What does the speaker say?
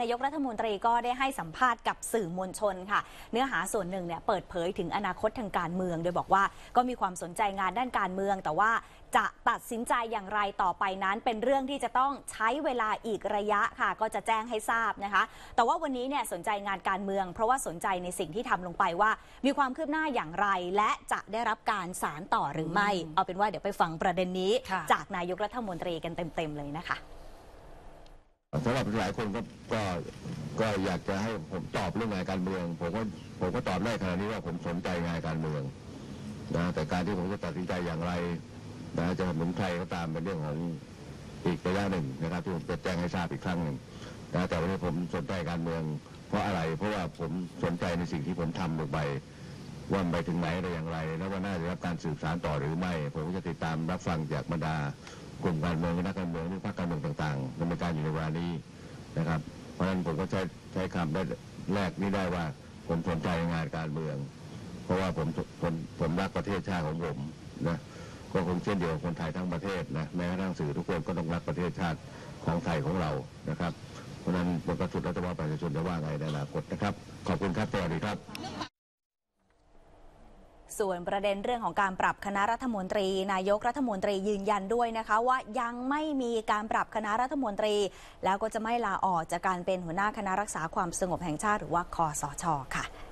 นายกรัฐมนตรีก็ได้ให้สัมภาษณ์กับสื่อมวลชนค่ะ เนื้อหาส่วนหนึ่งเนี่ยเปิดเผยถึงอนาคตทางการเมือง โดยบอกว่าก็มีความสนใจงานด้านการเมือง แต่ว่าจะตัดสินใจอย่างไรต่อไปนั้น เป็นเรื่องที่จะต้องใช้เวลาอีกระยะค่ะ ก็จะแจ้งให้ทราบนะคะ แต่ว่าวันนี้เนี่ยสนใจงานการเมือง เพราะว่าสนใจในสิ่งที่ทำลงไปว่า มีความคืบหน้าอย่างไร และจะได้รับการสารต่อหรือไม่ เอาเป็นว่าเดี๋ยวไปฟังประเด็นนี้ค่ะจากนายกรัฐมนตรีกันเต็มๆเลยนะคะ สำหรับหลายคนก็ก็ก็อยากจะให้ผมตอบเรื่องงานการเมือง ผมก็ผมก็ตอบได้ขนาดนี้ว่าผมสนใจงานการเมืองนะแต่การที่ผมจะตัดสินใจอย่างไรนะจะหนุนใครก็ตามเป็นเรื่องของอีกระยะหนึ่งนะครับที่ผมจะแจ้งให้ทราบอีกครั้งหนึ่งนะแต่วันนี้ผมสนใจการเมือง เพราะอะไรเพราะว่าผมสนใจในสิ่งที่ผมทำลงไปว่ามันไปถึงไหนอะไรอย่างไร แล้วว่าน่าจะรับการสืบสารต่อหรือไม่ ผมก็จะติดตามรับฟังจากบรรดากลุ่มการเมืองนักการเมืองหรือพรรคการเมือง นะครับ เพราะฉะนั้นผมก็ใช้ใช้คำได้แรกนี้ได้ว่า ผมสนใจงานการเมือง เพราะว่าผมผมผมรักประเทศชาติของผมนะก็คงเช่นเดียวกับคนไทยทั้งประเทศนะแม้กระทั่งสื่อทุกคนก็ต้องรักประเทศชาติของไทยของเรานะครับ เพราะฉะนั้นบทกระสุนรัฐบาลประชาชนจะว่าไงในอนาคตนะครับ ขอบคุณครับสวัสดีครับ ส่วนประเด็นเรื่องของการปรับคณะรัฐมนตรี นายกรัฐมนตรียืนยันด้วยนะคะ ว่ายังไม่มีการปรับคณะรัฐมนตรี แล้วก็จะไม่ลาออกจากการเป็นหัวหน้าคณะรักษาความสงบแห่งชาติหรือว่าคอสชค่ะ